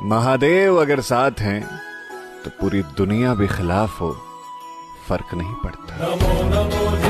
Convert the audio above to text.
महादेव अगर साथ हैं तो पूरी दुनिया भी खिलाफ हो, फ़र्क नहीं पड़ता नमो नमो नमो।